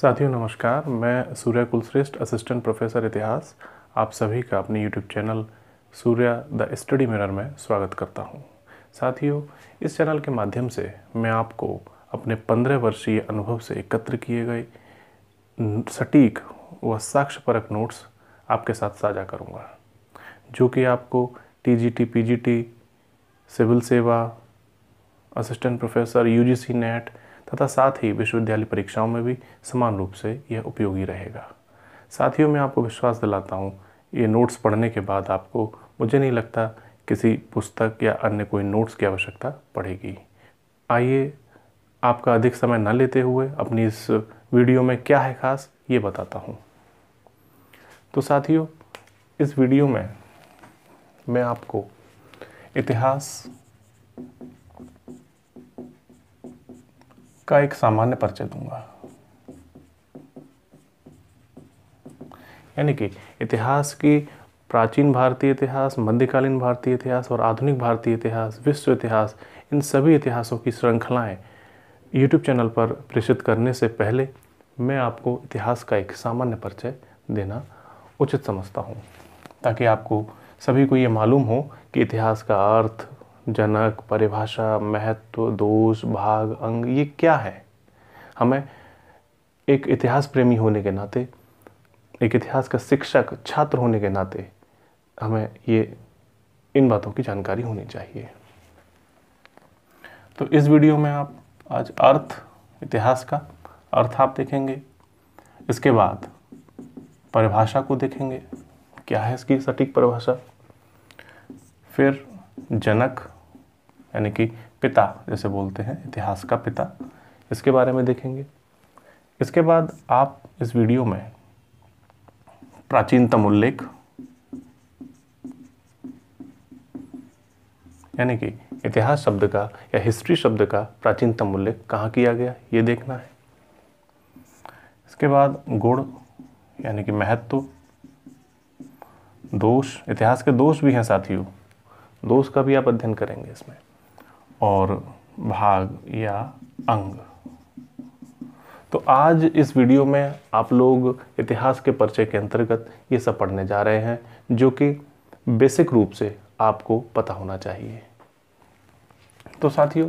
साथियों नमस्कार मैं सूर्या कुलश्रेष्ठ असिस्टेंट प्रोफेसर इतिहास आप सभी का अपने YouTube channel Surya the study mirror में स्वागत करता हूँ। साथियों इस चैनल के माध्यम से मैं आपको अपने पंद्रह वर्षीय अनुभव से एकत्र किए गए सटीक व साक्ष्यपरक नोट्स आपके साथ साझा करूँगा जो कि आपको टीजीटी, पीजीटी, सिविल सेवा असिस्टेंट प्रोफेसर यूजीसी नेट तथा साथ ही विश्वविद्यालय परीक्षाओं में भी समान रूप से यह उपयोगी रहेगा। साथियों, मैं आपको विश्वास दिलाता हूँ, ये नोट्स पढ़ने के बाद आपको, मुझे नहीं लगता किसी पुस्तक या अन्य कोई नोट्स की आवश्यकता पड़ेगी। आइए, आपका अधिक समय न लेते हुए अपनी इस वीडियो में क्या है खास, ये बताता हूँ। तो साथियों, इस वीडियो में मैं आपको इतिहास का एक सामान्य परिचय दूँगा। यानी कि इतिहास की प्राचीन भारतीय इतिहास, मध्यकालीन भारतीय इतिहास और आधुनिक भारतीय इतिहास, विश्व इतिहास, इन सभी इतिहासों की श्रृंखलाएँ यूट्यूब चैनल पर प्रेषित करने से पहले मैं आपको इतिहास का एक सामान्य परिचय देना उचित समझता हूँ, ताकि आपको सभी को ये मालूम हो कि इतिहास का अर्थ जनक, परिभाषा, महत्व, दोष, भाग, अंग, ये क्या है? हमें एक इतिहास प्रेमी होने के नाते, एक इतिहास का शिक्षक, छात्र होने के नाते हमें ये, इन बातों की जानकारी होनी चाहिए। तो इस वीडियो में आप आज अर्थ, इतिहास का अर्थ आप देखेंगे। इसके बाद परिभाषा को देखेंगे। क्या है इसकी सटीक परिभाषा? फिर जनक, यानी कि पिता, जैसे बोलते हैं, इतिहास का पिता, इसके बारे में देखेंगे। इसके बाद आप इस वीडियो में प्राचीनतम उल्लेख, यानी कि इतिहास शब्द का या हिस्ट्री शब्द का प्राचीनतम उल्लेख कहाँ किया गया, ये देखना है। इसके बाद गुण, यानी कि महत्व, दोष, इतिहास के दोष भी हैं साथियों। दोष का भी आप अध्ययन करेंगे इसमें। और भाग या अंग। तो आज इस वीडियो में आप लोग इतिहास के परिचय के अंतर्गत ये सब पढ़ने जा रहे हैं, जो कि बेसिक रूप से आपको पता होना चाहिए। तो साथियों,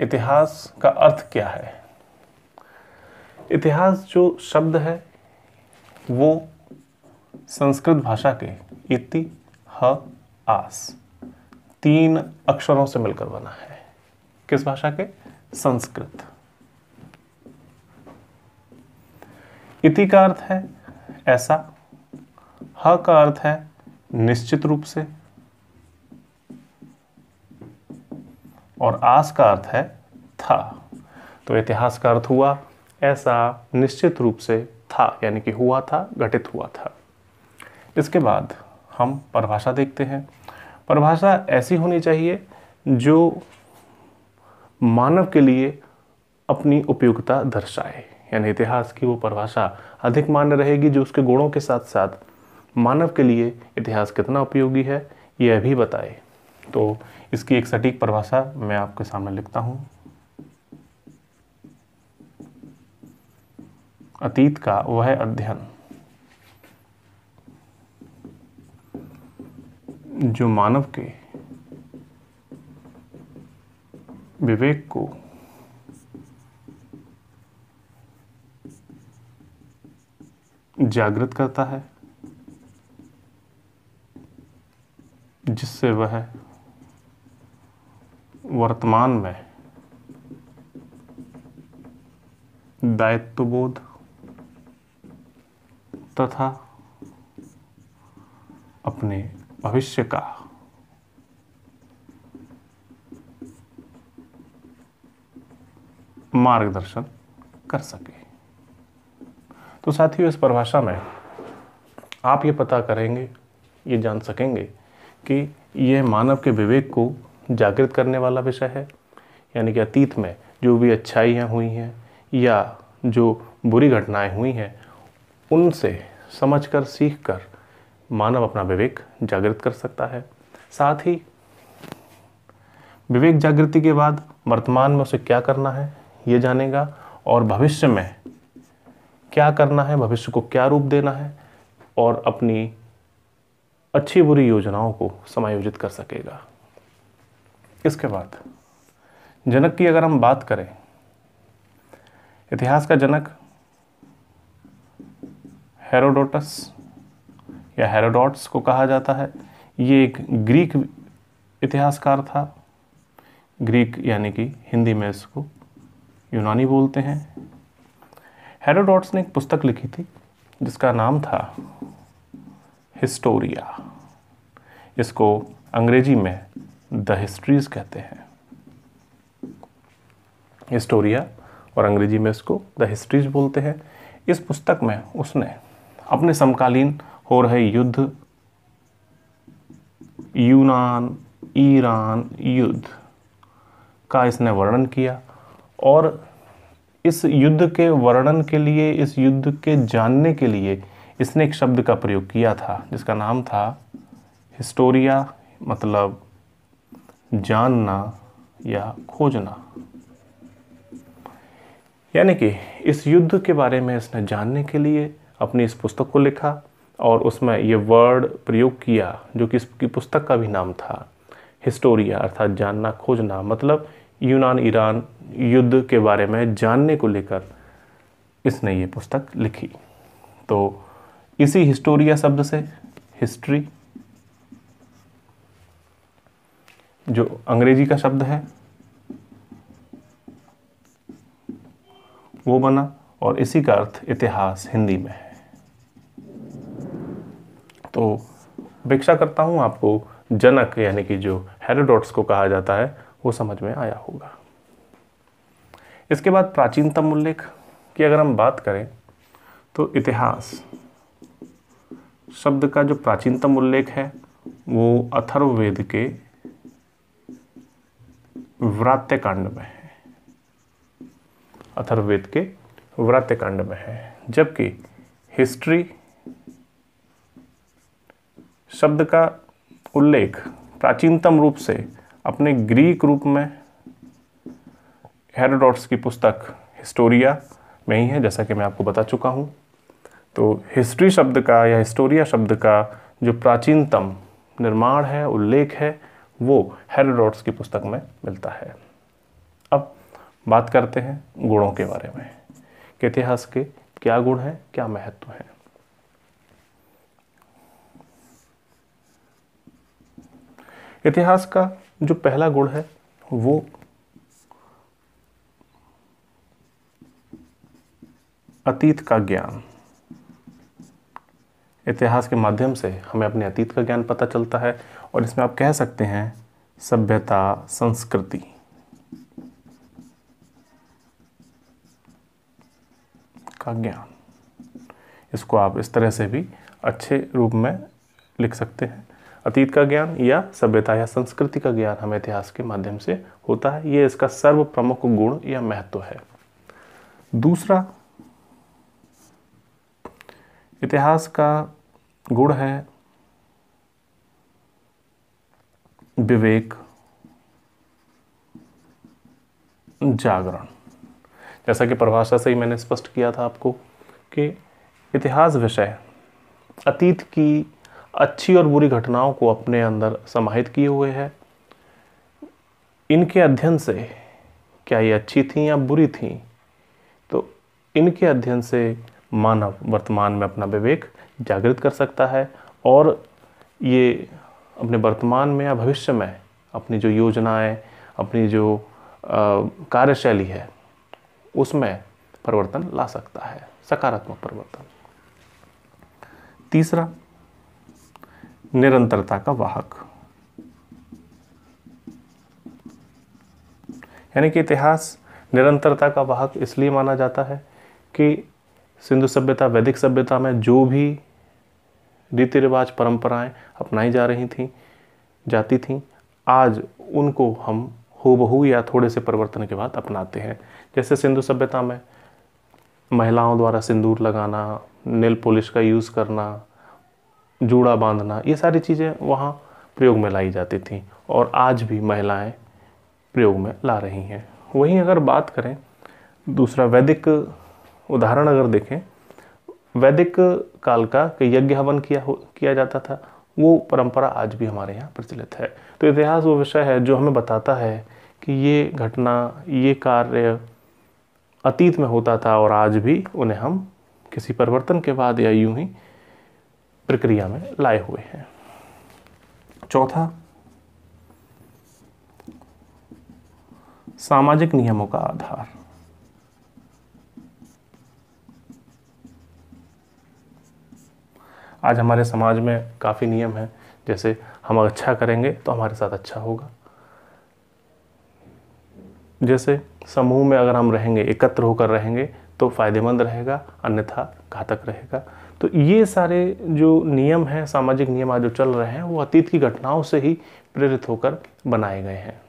इतिहास का अर्थ क्या है? इतिहास जो शब्द है, वो संस्कृत भाषा के इति ह आस। तीन अक्षरों से मिलकर बना है। किस भाषा के? संस्कृत। इति का अर्थ है ऐसा, ह का अर्थ है निश्चित रूप से, और आस का अर्थ है था। तो इतिहास का अर्थ हुआ ऐसा, निश्चित रूप से था, यानी कि हुआ था, घटित हुआ था। इसके बाद हम परिभाषा देखते हैं। परिभाषा ऐसी होनी चाहिए जो मानव के लिए अपनी उपयोगिता दर्शाए। यानी इतिहास की वो परिभाषा अधिक मान्य रहेगी जो उसके गुणों के साथ साथ मानव के लिए इतिहास कितना उपयोगी है यह भी बताए। तो इसकी एक सटीक परिभाषा मैं आपके सामने लिखता हूँ। अतीत का वह अध्ययन। जो मानव के विवेक को जागृत करता है, जिससे वह वर्तमान में दायित्वबोध तथा अपने भविष्य का। मार्गदर्शन कर सके। तो साथियों, इस परिभाषा में आप ये पता करेंगे, ये जान सकेंगे कि यह मानव के विवेक को जागृत करने वाला विषय है। यानी कि अतीत में जो भी अच्छाइयाँ हुई हैं या जो बुरी घटनाएँ हुई हैं, उनसे समझकर, सीखकर मानव अपना विवेक जागृत कर सकता है। साथ ही, विवेक जागृति के बाद वर्तमान में उसे क्या करना है, ये जानेगा, और भविष्य में क्या करना है, भविष्य को क्या रूप देना है, और अपनी अच्छी बुरी योजनाओं को समायोजित कर सकेगा। इसके बाद, जनक की अगर हम बात करें, इतिहास का जनक हेरोडोटस या हेरोडोट्स को कहा जाता है। ये एक ग्रीक इतिहासकार था। ग्रीक यानी कि हिंदी में इसको यूनानी बोलते हैं। हेरोडोट्स ने एक पुस्तक लिखी थी, जिसका नाम था हिस्टोरिया। इसको अंग्रेज़ी में द हिस्ट्रीज कहते हैं। हिस्टोरिया और अंग्रेज़ी में इसको द हिस्ट्रीज बोलते हैं। इस पुस्तक में उसने अपने समकालीन हो रहे युद्ध। यूनान, ईरान युद्ध का इसने वर्णन किया और इस युद्ध के वर्णन के लिए, इस युद्ध के जानने के लिए इसने एक शब्द का प्रयोग किया था, जिसका नाम था हिस्टोरिया मतलब जानना या खोजना। यानी कि इस युद्ध के बारे में इसने जानने के लिए अपनी इस पुस्तक को लिखा और उसमें ये वर्ड प्रयोग किया, जो कि इसकी पुस्तक का भी नाम था हिस्टोरिया अर्थात जानना, खोजना मतलब यूनान, ईरान युद्ध के बारे में जानने को लेकर इसने ये पुस्तक लिखी। तो इसी हिस्टोरिया शब्द से हिस्ट्री जो अंग्रेज़ी का शब्द है, वो बना और इसी का अर्थ इतिहास हिंदी में है। तो अपेक्षा करता हूँ, आपको जनक यानी कि जो हेरोडोट्स को कहा जाता है, वो समझ में आया होगा। इसके बाद प्राचीनतम उल्लेख की अगर हम बात करें तो इतिहास। शब्द का जो प्राचीनतम उल्लेख है, वो अथर्ववेद के व्रात्यकांड में है। अथर्ववेद के व्रात्यकांड में है, जबकि हिस्ट्री शब्द का उल्लेख प्राचीनतम रूप से अपने ग्रीक रूप में हेरोडोट्स की पुस्तक हिस्टोरिया में ही है, जैसा कि मैं आपको बता चुका हूँ। तो हिस्ट्री शब्द का या हिस्टोरिया शब्द का जो प्राचीनतम निर्माण है, उल्लेख है, वो हेरोडोट्स की पुस्तक में मिलता है। अब बात करते हैं गुणों के बारे में। कि इतिहास के क्या गुण हैं, क्या महत्व है? इतिहास का जो पहला गुण है, वो अतीत का ज्ञान। इतिहास के माध्यम से हमें अपने अतीत का ज्ञान पता चलता है और इसमें आप कह सकते हैं, सभ्यता, संस्कृति। का ज्ञान। इसको आप इस तरह से भी अच्छे रूप में लिख सकते हैं। अतीत का ज्ञान या सभ्यता या संस्कृति का ज्ञान हमें इतिहास के माध्यम से होता है। ये इसका सर्व प्रमुख गुण या महत्व है। दूसरा, इतिहास का गुण है विवेक, जागरण। जैसा कि परिभाषा से ही मैंने स्पष्ट किया था आपको कि इतिहास विषय अतीत की अच्छी और बुरी घटनाओं को अपने अंदर समाहित किए हुए है। इनके अध्ययन से क्या ये अच्छी थी या बुरी थी? तो इनके अध्ययन से मानव वर्तमान में अपना विवेक जागृत कर सकता है और ये अपने वर्तमान में या भविष्य में अपनी जो योजनाएँ, अपनी जो कार्यशैली है, उसमें परिवर्तन ला सकता है, सकारात्मक परिवर्तन। तीसरा निरंतरता का वाहक। यानी कि इतिहास निरंतरता का वाहक इसलिए माना जाता है कि सिंधु सभ्यता, वैदिक सभ्यता में जो भी रीति रिवाज, परंपराएँ अपनाई जा रही थी, जाती थीं, आज उनको हम हो बहू या थोड़े से परिवर्तन के बाद अपनाते हैं। जैसे सिंधु सभ्यता में महिलाओं द्वारा सिंदूर लगाना, नेल पॉलिश का यूज़ करना जूड़ा बांधना, ये सारी चीज़ें वहाँ प्रयोग में लाई जाती थी और आज भी महिलाएँ प्रयोग में ला रही हैं। वहीं अगर बात करें, दूसरा वैदिक उदाहरण अगर देखें, वैदिक काल का यज्ञ हवन किया हो, किया जाता था, वो परंपरा आज भी हमारे यहाँ प्रचलित है। तो इतिहास वो विषय है जो हमें बताता है कि ये घटना, ये कार्य अतीत में होता था और आज भी उन्हें हम किसी परिवर्तन के बाद या यूँ ही प्रक्रिया में लाए हुए हैं। चौथा, सामाजिक नियमों का आधार। आज हमारे समाज में काफ़ी नियम हैं, जैसे हम अच्छा करेंगे तो हमारे साथ अच्छा होगा। जैसे समूह में अगर हम रहेंगे, एकत्र होकर रहेंगे तो फ़ायदेमंद रहेगा, अन्यथा घातक रहेगा। तो ये सारे जो नियम हैं, सामाजिक नियम आज जो चल रहे हैं, वो अतीत की घटनाओं से ही प्रेरित होकर बनाए गए हैं।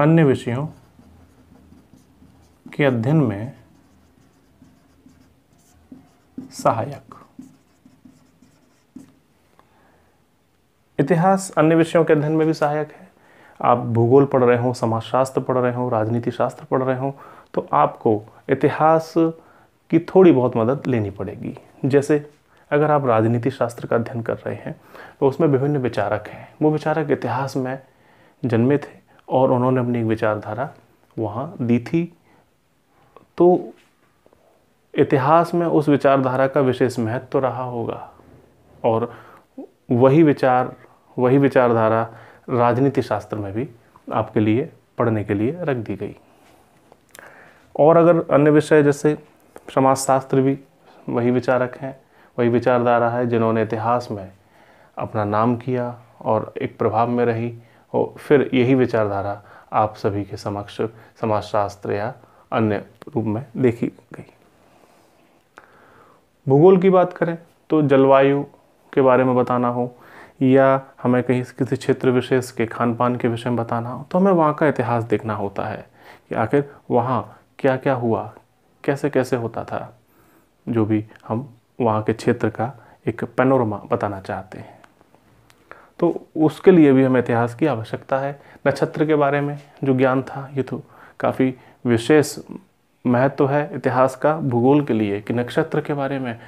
अन्य विषयों के अध्ययन में सहायक। इतिहास अन्य विषयों के अध्ययन में भी सहायक है। आप भूगोल पढ़ रहे हो, समाजशास्त्र पढ़ रहे हो राजनीति शास्त्र पढ़ रहे हो तो आपको इतिहास की थोड़ी बहुत मदद लेनी पड़ेगी। जैसे अगर आप राजनीति शास्त्र का अध्ययन कर रहे हैं तो उसमें विभिन्न विचारक हैं। वो विचारक इतिहास में जन्मे थे और उन्होंने अपनी एक विचारधारा वहाँ दी थी। तो इतिहास में उस विचारधारा का विशेष महत्व तो रहा होगा और वही विचार, वही विचारधारा राजनीति शास्त्र में भी आपके लिए, पढ़ने के लिए रख दी गई। और अगर अन्य विषय जैसे समाजशास्त्र भी वही विचारक हैं, वही विचारधारा है जिन्होंने इतिहास में अपना नाम किया और एक प्रभाव में रही और फिर यही विचारधारा आप सभी के समक्ष समाजशास्त्र या अन्य रूप में देखी गई। भूगोल की बात करें तो जलवायु के बारे में बताना हो या हमें कहीं किसी क्षेत्र विशेष के खान पान के विषय में बताना हो तो हमें वहाँ का इतिहास देखना होता है कि आखिर वहाँ क्या क्या हुआ कैसे कैसे होता था, जो भी हम वहाँ के क्षेत्र का एक पेनोरमा बताना चाहते हैं। तो उसके लिए भी हमें इतिहास की आवश्यकता है। नक्षत्र के बारे में जो ज्ञान था, ये तो काफ़ी विशेष महत्व तो है इतिहास का भूगोल के लिए कि नक्षत्र के बारे में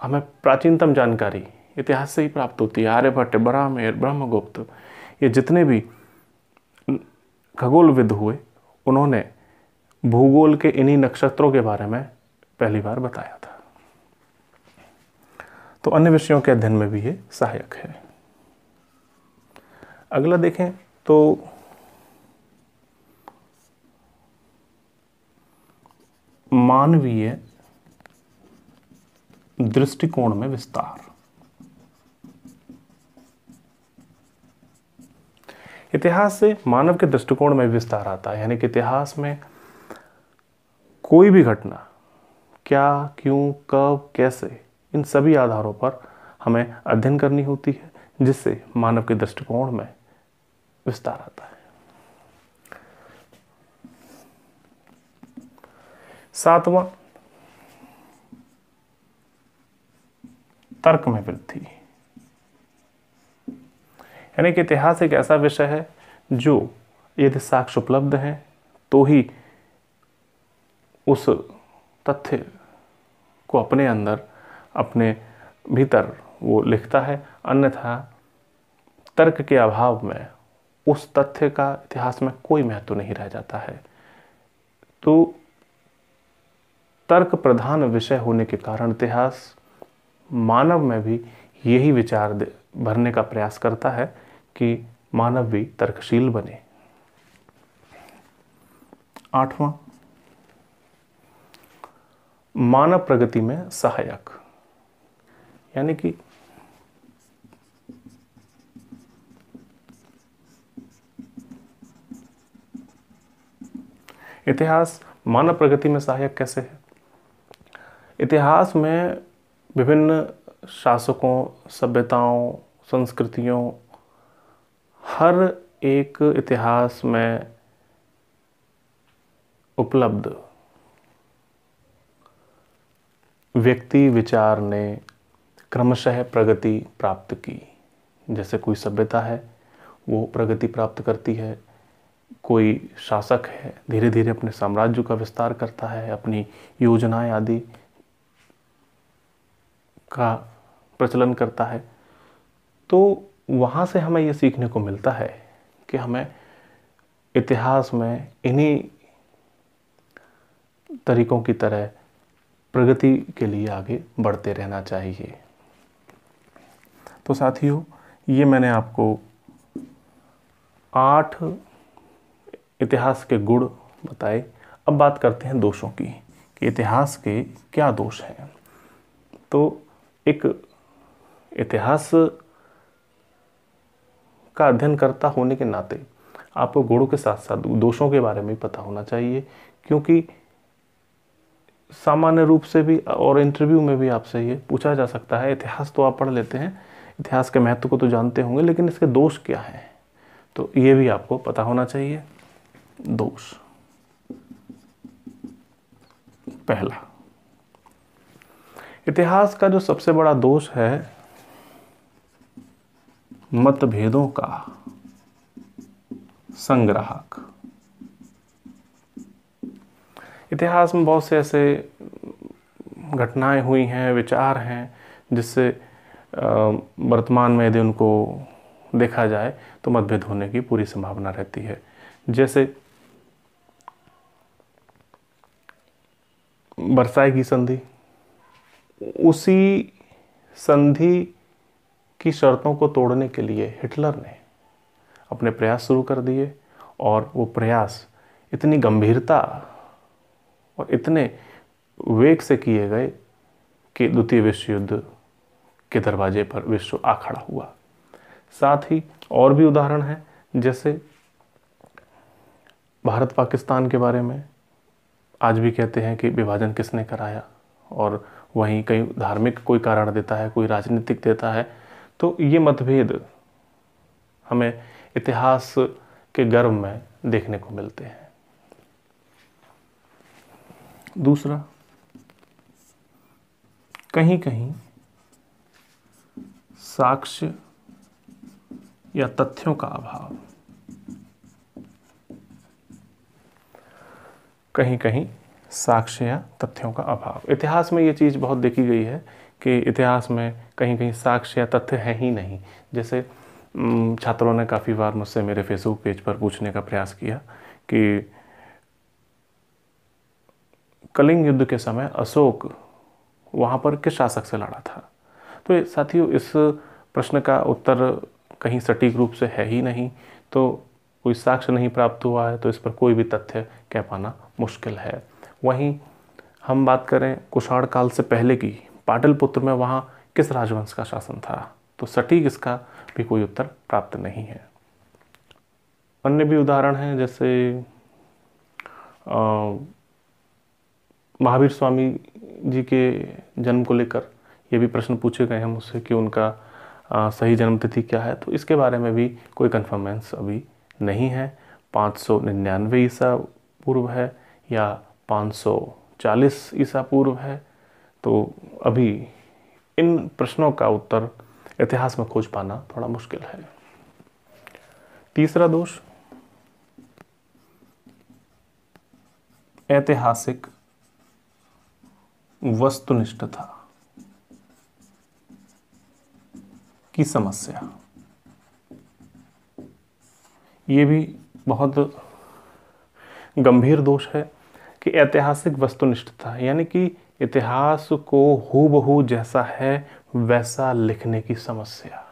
हमें प्राचीनतम जानकारी इतिहास से ही प्राप्त होती है। आर्यभट्ट ब्राह्मेर ब्रह्मगुप्त, ये जितने भी खगोलविद हुए, उन्होंने भूगोल के इन्हीं नक्षत्रों के बारे में पहली बार बताया था। तो अन्य विषयों के अध्ययन में भी ये सहायक है। अगला देखें तो मानवीय दृष्टिकोण में विस्तार। इतिहास से मानव के दृष्टिकोण में विस्तार आता है। यानी कि इतिहास में कोई भी घटना, क्या, क्यों, कब, कैसे, इन सभी आधारों पर हमें अध्ययन करनी होती है, जिससे मानव के दृष्टिकोण में विस्तार आता है। सातवां, तर्क में वृद्धि। यानी कि इतिहास एक ऐसा विषय है जो यदि साक्ष्य उपलब्ध है तो ही उस तथ्य को अपने अंदर, अपने भीतर वो लिखता है। अन्यथा तर्क के अभाव में उस तथ्य का इतिहास में कोई महत्व नहीं रह जाता है। तो तर्क प्रधान विषय होने के कारण इतिहास मानव में भी यही विचार भरने का प्रयास करता है। कि मानव भी तर्कशील बने। आठवां। मानव प्रगति में सहायक। यानी कि इतिहास मानव प्रगति में सहायक कैसे है? इतिहास में विभिन्न शासकों, सभ्यताओं, संस्कृतियों हर एक इतिहास में उपलब्ध व्यक्ति विचार ने क्रमशः प्रगति प्राप्त की। जैसे कोई सभ्यता है, वो प्रगति प्राप्त करती है। कोई शासक है धीरे धीरे अपने साम्राज्य का विस्तार करता है, अपनी योजनाएँ आदि का प्रचलन करता है। तो वहाँ से हमें ये सीखने को मिलता है कि हमें इतिहास में इन्हीं तरीकों की तरह प्रगति के लिए आगे बढ़ते रहना चाहिए। तो साथियों, ये मैंने आपको आठ इतिहास के गुण बताए। अब बात करते हैं दोषों की, कि इतिहास के क्या दोष हैं। तो एक इतिहास का अध्ययन करता होने के नाते आपको गुणों के साथ साथ दोषों के बारे में पता होना चाहिए, क्योंकि सामान्य रूप से भी और इंटरव्यू में भी आपसे ये पूछा जा सकता है। इतिहास तो आप पढ़ लेते हैं, इतिहास के महत्व को तो जानते होंगे, लेकिन इसके दोष क्या हैं? तो ये भी आपको पता होना चाहिए। दोष। पहला, इतिहास का जो सबसे बड़ा दोष है मतभेदों का संग्राहक। इतिहास में बहुत से ऐसे घटनाएँ हुई हैं, विचार हैं, जिससे वर्तमान में यदि उनको देखा जाए तो मतभेद होने की पूरी संभावना रहती है। जैसे, बरसाई की संधि। उसी संधि की शर्तों को तोड़ने के लिए हिटलर ने अपने प्रयास शुरू कर दिए और वो प्रयास इतनी गंभीरता और इतने वेग से किए गए कि द्वितीय विश्व युद्ध के दरवाजे पर विश्व आ खड़ा हुआ। साथ ही और भी उदाहरण हैं, जैसे भारत पाकिस्तान के बारे में। आज भी कहते हैं कि विभाजन किसने कराया और वहीं कई धार्मिक कोई कारण देता है, कोई राजनीतिक देता है तो ये मतभेद हमें इतिहास के गर्भ में देखने को मिलते हैं। दूसरा कहीं कहीं साक्ष्य या तथ्यों का अभाव। कहीं कहीं साक्ष्य या तथ्यों का अभाव। इतिहास में ये चीज़ बहुत देखी गई है कि इतिहास में कहीं कहीं साक्ष्य या तथ्य है ही नहीं। जैसे छात्रों ने काफ़ी बार मुझसे मेरे फेसबुक पेज पर पूछने का प्रयास किया कि कलिंग युद्ध के समय अशोक वहाँ पर किस शासक से लड़ा था? तो साथियों, इस प्रश्न का उत्तर कहीं सटीक रूप से है ही नहीं। तो कोई साक्ष्य नहीं प्राप्त हुआ है तो इस पर कोई भी तथ्य कह पाना मुश्किल है। वहीं हम बात करें कुषाण काल से पहले की पाटलिपुत्र में वहाँ किस राजवंश का शासन था? तो सटीक इसका भी कोई उत्तर प्राप्त नहीं है। अन्य भी उदाहरण हैं जैसे महावीर स्वामी जी के जन्म को लेकर ये भी प्रश्न पूछे गए हैं मुझसे कि उनका आ, सही जन्म तिथि क्या है? तो इसके बारे में भी कोई कन्फर्मेंस अभी नहीं है। पाँच सौ निन्यानवे ईसा पूर्व है या 540 ईसा पूर्व है? तो अभी इन प्रश्नों का उत्तर इतिहास में खोज पाना थोड़ा मुश्किल है। तीसरा दोष, ऐतिहासिक वस्तुनिष्ठता की समस्या। ये भी बहुत गंभीर दोष है कि ऐतिहासिक वस्तुनिष्ठता, यानी कि इतिहास को हूबहू जैसा है, वैसा लिखने की समस्या।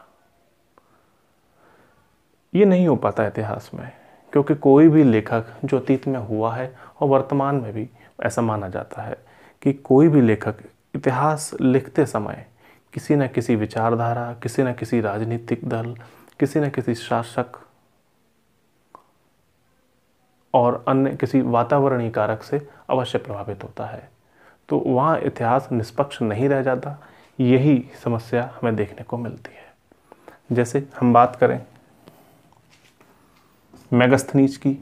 ये नहीं हो पाता इतिहास में, क्योंकि कोई भी लेखक जो अतीत में हुआ है और वर्तमान में भी ऐसा माना जाता है कि कोई भी लेखक इतिहास लिखते समय किसी न किसी विचारधारा, किसी न किसी राजनीतिक दल, किसी न किसी शासक और अन्य किसी वातावरणीय कारक से अवश्य प्रभावित होता है। तो वहाँ इतिहास निष्पक्ष नहीं रह जाता। यही समस्या हमें देखने को मिलती है। जैसे हम बात करें मैगस्थनीज की।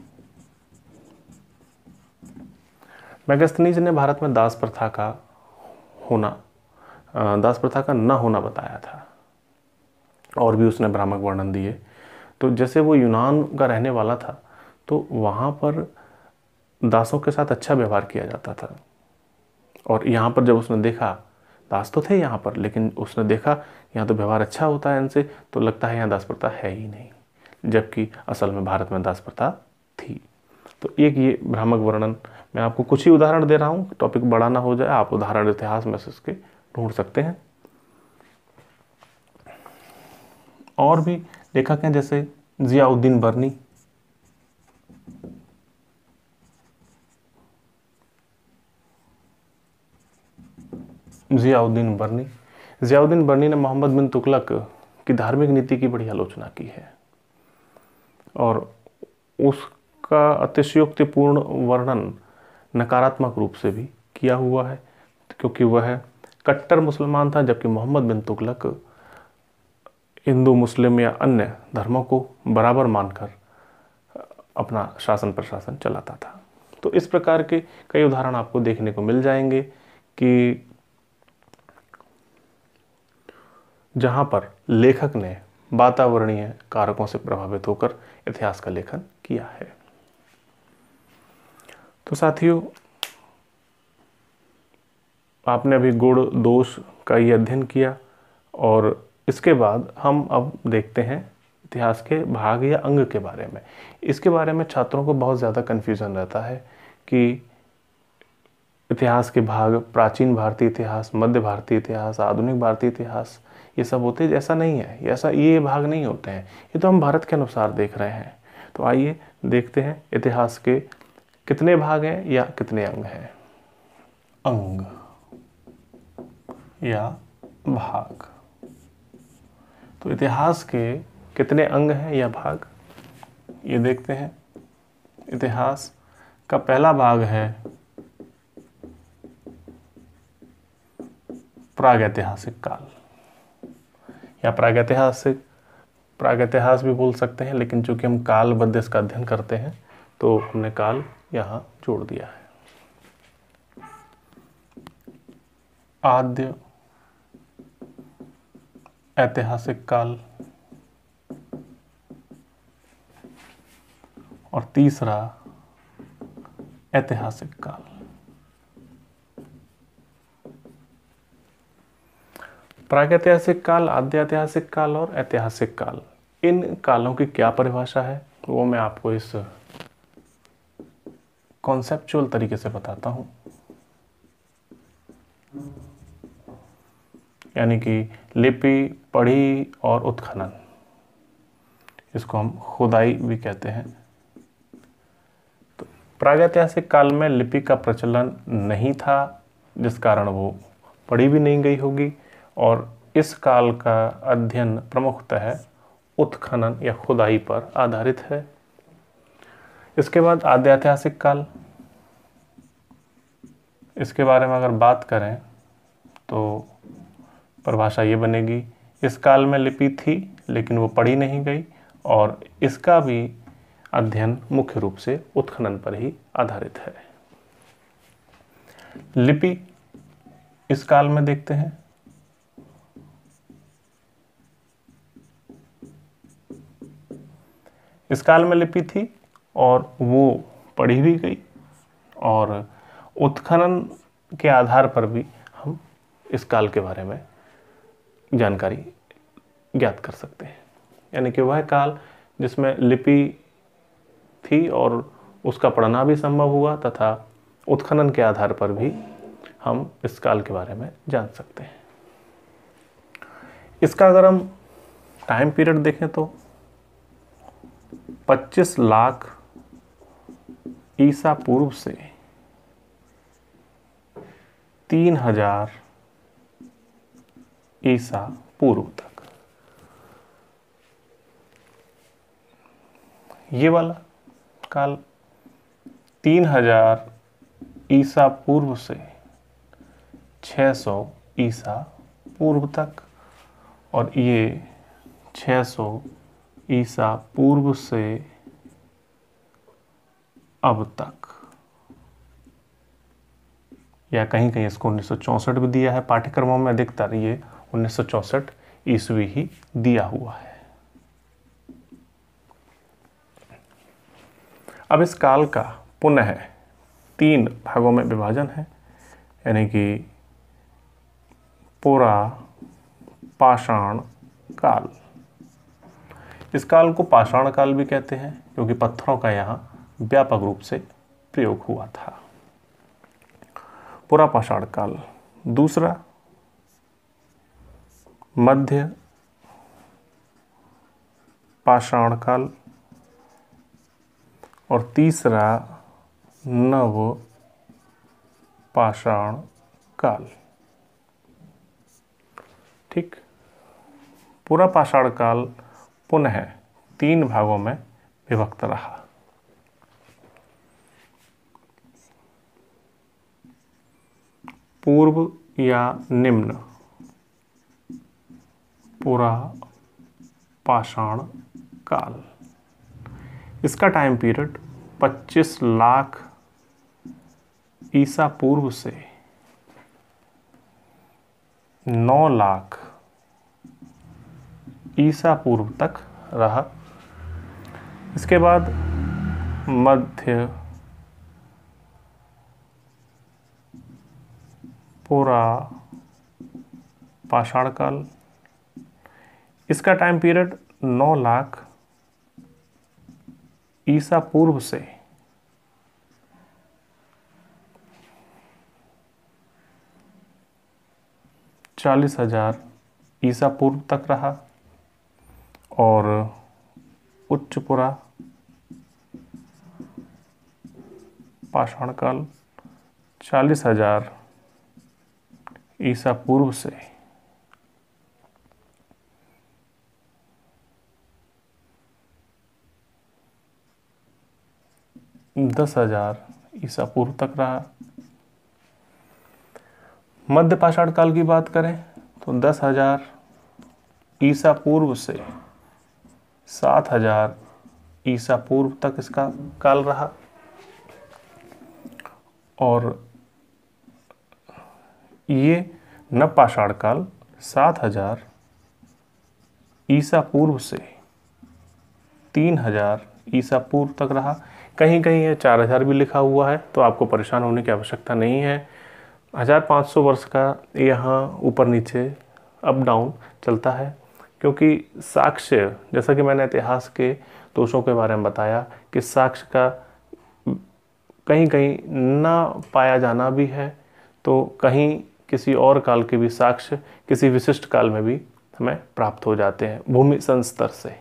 मैगस्थनीज ने भारत में दास प्रथा का होना दास प्रथा का न होना बताया था। और भी उसने भ्रामक वर्णन दिए। तो जैसे वो यूनान का रहने वाला था तो वहाँ पर दासों के साथ अच्छा व्यवहार किया जाता था। और यहाँ पर जब उसने देखा, दास तो थे यहाँ पर, लेकिन उसने देखा, यहाँ तो व्यवहार अच्छा होता है इनसे तो लगता है यहाँ दास प्रथा है ही नहीं, जबकि असल में भारत में दास प्रथा थी। तो एक ये भ्रामक वर्णन, मैं आपको कुछ ही उदाहरण दे रहा हूँ, टॉपिक बड़ा ना हो जाए, आप उदाहरण इतिहास में से इसके ढूंढ सकते हैं। और भी लेखक हैं जैसे जियाउद्दीन बर्नी जियाउद्दीन बर्नी। जियाउद्दीन बर्नी ने मोहम्मद बिन तुगलक की धार्मिक नीति की बड़ी आलोचना की है और उसका अतिशयोक्तिपूर्ण वर्णन नकारात्मक रूप से भी किया हुआ है, क्योंकि वह कट्टर मुसलमान था, जबकि मोहम्मद बिन तुगलक हिंदू, मुस्लिम या अन्य धर्मों को बराबर मानकर अपना शासन प्रशासन चलाता था। तो इस प्रकार के कई उदाहरण आपको देखने को मिल जाएँगे कि जहाँ पर लेखक ने वातावरणीय कारकों से प्रभावित होकर इतिहास का लेखन किया है। तो साथियों, आपने अभी गुण दोष का ये अध्ययन किया और इसके बाद हम अब देखते हैं इतिहास के भाग या अंग के बारे में। इसके बारे में छात्रों को बहुत ज़्यादा कन्फ्यूज़न रहता है कि इतिहास के भाग प्राचीन भारतीय इतिहास, मध्य भारतीय इतिहास, आधुनिक भारतीय इतिहास ये सब होते ऐसा नहीं है ऐसा, ये भाग नहीं होते हैं। ये तो हम भारत के अनुसार देख रहे हैं। तो आइए देखते हैं इतिहास के कितने भाग हैं या कितने अंग हैं। अंग या भाग। तो इतिहास के कितने अंग हैं या भाग? ये देखते हैं। इतिहास का पहला भाग है प्रागैतिहासिक काल। या प्रागैतिहासिक प्रागैतिहास भी बोल सकते हैं, लेकिन चूँकि हम कालबद्ध का अध्ययन करते हैं तो हमने काल यहाँ जोड़ दिया है। आद्य ऐतिहासिक काल और तीसरा ऐतिहासिक काल। प्रागैतिहासिक काल आद्य ऐतिहासिक काल और ऐतिहासिक काल, इन कालों की क्या परिभाषा है, वो मैं आपको इस कॉन्सेप्चुअल तरीके से बताता हूँ। यानी कि लिपि, पढ़ी और उत्खनन, इसको हम खुदाई भी कहते हैं। तो प्रागैतिहासिक काल में लिपि का प्रचलन नहीं था, जिस कारण वो पढ़ी भी नहीं गई होगी। और इस काल का अध्ययन प्रमुखतः उत्खनन या खुदाई पर आधारित है। इसके बाद आध्यात्मिक काल। इसके बारे में अगर बात करें तो परिभाषा ये बनेगी, इस काल में लिपि थी, लेकिन वो पढ़ी नहीं गई, और इसका भी अध्ययन मुख्य रूप से उत्खनन पर ही आधारित है। लिपि इस काल में देखते हैं। इस काल में लिपि थी और वो पढ़ी भी गई और उत्खनन के आधार पर भी हम इस काल के बारे में जानकारी ज्ञात कर सकते हैं। यानी कि वह काल जिसमें लिपि थी और उसका पढ़ना भी संभव हुआ तथा उत्खनन के आधार पर भी हम इस काल के बारे में जान सकते हैं। इसका अगर हम टाइम पीरियड देखें तो 25 लाख ईसा पूर्व से तीन हज़ार ईसा पूर्व तक। ये वाला काल तीन हज़ार ईसा पूर्व से 600 ईसा पूर्व तक और ये 600 ईसा पूर्व से अब तक। या कहीं कहीं इसको उन्नीस भी दिया है, पाठ्यक्रमों में अधिकतर ये उन्नीस ईस्वी ही दिया हुआ है। अब इस काल का पुनः तीन भागों में विभाजन है, यानी कि पुरा पाषाण काल। इस काल को पाषाण काल भी कहते हैं, क्योंकि पत्थरों का यहाँ व्यापक रूप से प्रयोग हुआ था। पुरा पाषाण काल। दूसरा, मध्य पाषाण काल। और तीसरा, नव पाषाण काल। ठीक? पूरा पाषाण काल पुनः तीन भागों में विभक्त रहा। पूर्व या निम्न। पूरा पाषाण काल। इसका टाइम पीरियड 25 लाख ईसा पूर्व से 9 लाख ईसा पूर्व तक रहा। इसके बाद मध्य पूरा पाषाण काल इसका टाइम पीरियड 9 लाख ईसा पूर्व से। चालीस हज़ार ईसा पूर्व तक रहा। और उच्चपुरा पाषाण काल चालीस हज़ार ईसा पूर्व से। दस हज़ार ईसा पूर्व तक रहा। मध्य पाषाण काल की बात करें तो दस हज़ार ईसा पूर्व से सात हज़ार ईसा पूर्व तक इसका काल रहा। और ये नवपाषाण काल सात हज़ार ईसा पूर्व से तीन हज़ार ईसा पूर्व तक रहा। कहीं कहीं ये चार हज़ार भी लिखा हुआ है तो आपको परेशान होने की आवश्यकता नहीं है। हज़ार पाँच सौ वर्ष का यहाँ ऊपर नीचे अप डाउन चलता है। क्योंकि साक्ष्य, जैसा कि मैंने इतिहास के दोषों के बारे में बताया कि साक्ष्य का कहीं कहीं ना पाया जाना भी है तो कहीं किसी और काल के भी साक्ष्य किसी विशिष्ट काल में भी हमें प्राप्त हो जाते हैं, भूमि संस्तर से।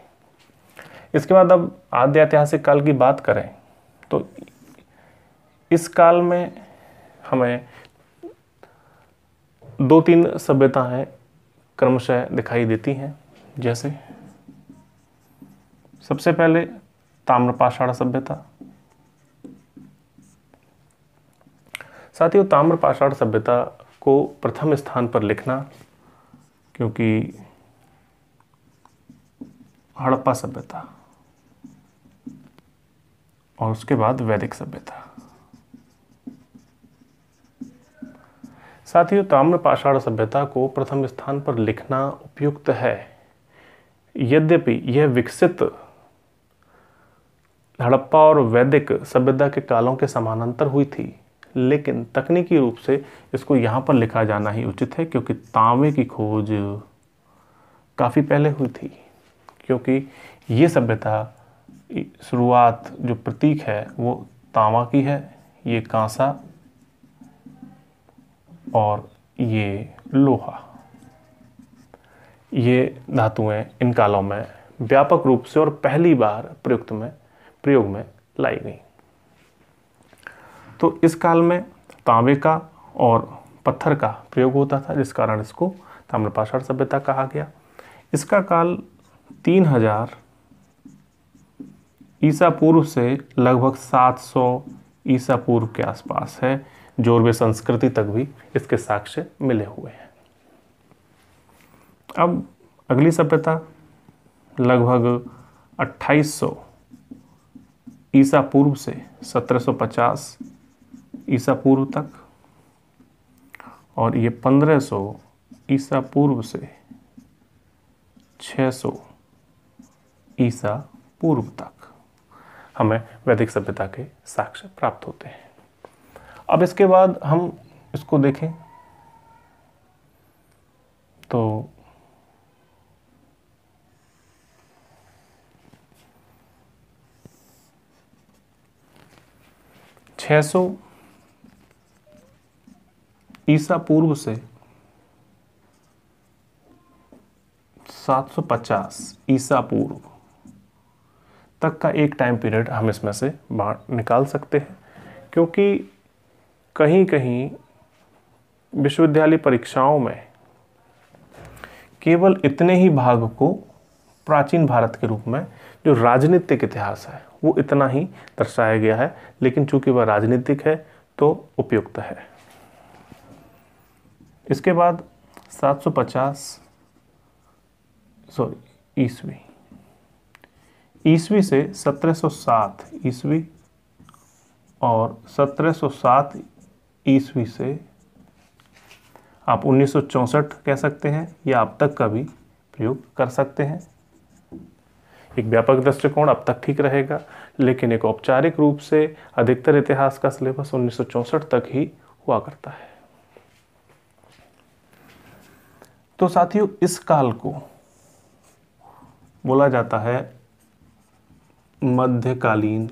इसके बाद अब आद्य ऐतिहासिक काल की बात करें तो इस काल में हमें दो तीन सभ्यताएँ क्रमशः दिखाई देती हैं। जैसे। सबसे पहले ताम्रपाषाण सभ्यता। साथियों ताम्रपाषाण सभ्यता को प्रथम स्थान पर लिखना, क्योंकि हड़प्पा सभ्यता और उसके बाद वैदिक सभ्यता। साथियों ताम्रपाषाण सभ्यता को प्रथम स्थान पर लिखना उपयुक्त है। यद्यपि यह विकसित हड़प्पा और वैदिक सभ्यता के कालों के समानांतर हुई थी, लेकिन तकनीकी रूप से इसको यहाँ पर लिखा जाना ही उचित है, क्योंकि तांबे की खोज काफ़ी पहले हुई थी, क्योंकि ये सभ्यता शुरुआत जो प्रतीक है वो तांबा की है, ये कांसा और ये लोहा। ये धातुएँ इन कालों में व्यापक रूप से और पहली बार प्रयुक्त में, प्रयोग में लाई गई। तो इस काल में तांबे का और पत्थर का प्रयोग होता था, जिस कारण इसको ताम्रपाषाण सभ्यता कहा गया। इसका काल तीन हज़ार ईसा पूर्व से लगभग 700 ईसा पूर्व के आसपास है जोरवे संस्कृति तक भी इसके साक्ष्य मिले हुए हैं। अब अगली सभ्यता, लगभग 2800 ईसा पूर्व से 1750 ईसा पूर्व तक और ये 1500 ईसा पूर्व से 600 ईसा पूर्व तक हमें वैदिक सभ्यता के साक्ष्य प्राप्त होते हैं। अब इसके बाद हम इसको देखें। तो छः सौ। ईसा पूर्व से 750 ईसा पूर्व तक का एक टाइम पीरियड हम इसमें से बाहर निकाल सकते हैं, क्योंकि कहीं कहीं विश्वविद्यालय परीक्षाओं में केवल इतने ही भाग को प्राचीन भारत के रूप में जो राजनीतिक इतिहास है वो इतना ही दर्शाया गया है, लेकिन चूँकि वह राजनीतिक है तो उपयुक्त है। इसके बाद 750 सॉरी ईस्वी। ईस्वी से 1707 ईस्वी और 1707 ईस्वी से आप 1964 कह सकते हैं या अब तक का भी प्रयोग कर सकते हैं। एक व्यापक दृष्टिकोण अब तक ठीक रहेगा, लेकिन एक औपचारिक रूप से अधिकतर इतिहास का सिलेबस 1964 तक ही हुआ करता है। तो साथियों, इस काल को बोला जाता है मध्यकालीन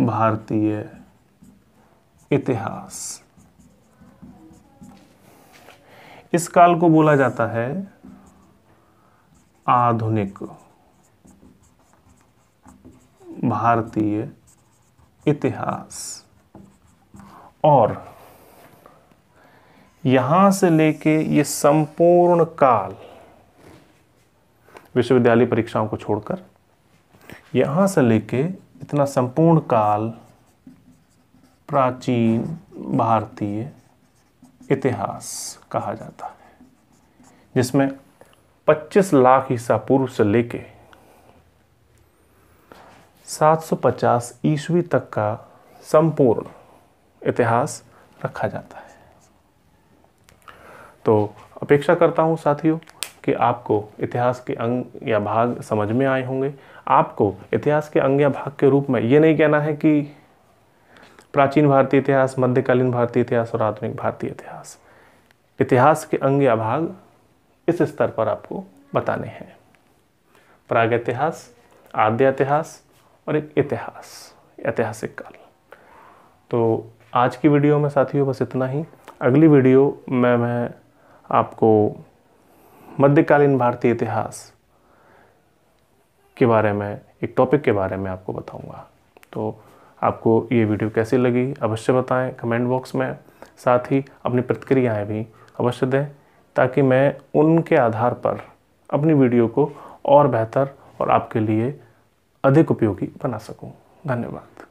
भारतीय इतिहास। इस काल को बोला जाता है आधुनिक, भारतीय इतिहास। और यहाँ से लेके ये संपूर्ण काल विश्वविद्यालय परीक्षाओं को छोड़कर, यहाँ से लेके इतना संपूर्ण काल प्राचीन भारतीय इतिहास कहा जाता है, जिसमें 25 लाख ईसा पूर्व से लेके 750 ईस्वी तक का संपूर्ण इतिहास रखा जाता है। तो अपेक्षा करता हूँ साथियों कि आपको इतिहास के अंग या भाग समझ में आए होंगे। आपको इतिहास के अंग या भाग के रूप में ये नहीं कहना है कि प्राचीन भारतीय इतिहास, मध्यकालीन भारतीय इतिहास और आधुनिक भारतीय इतिहास। इतिहास के अंग या भाग इस स्तर पर आपको बताने हैं। प्राग इतिहास आद्य इतिहास और एक इतिहास, ऐतिहासिक काल। तो आज की वीडियो में साथियों बस इतना ही। अगली वीडियो में मैं आपको मध्यकालीन भारतीय इतिहास के बारे में, एक टॉपिक के बारे में आपको बताऊँगा। तो आपको ये वीडियो कैसी लगी, अवश्य बताएँ कमेंट बॉक्स में। साथ ही अपनी प्रतिक्रियाएँ भी अवश्य दें। ताकि मैं उनके आधार पर अपनी वीडियो को और बेहतर और आपके लिए अधिक उपयोगी बना सकूँ। धन्यवाद।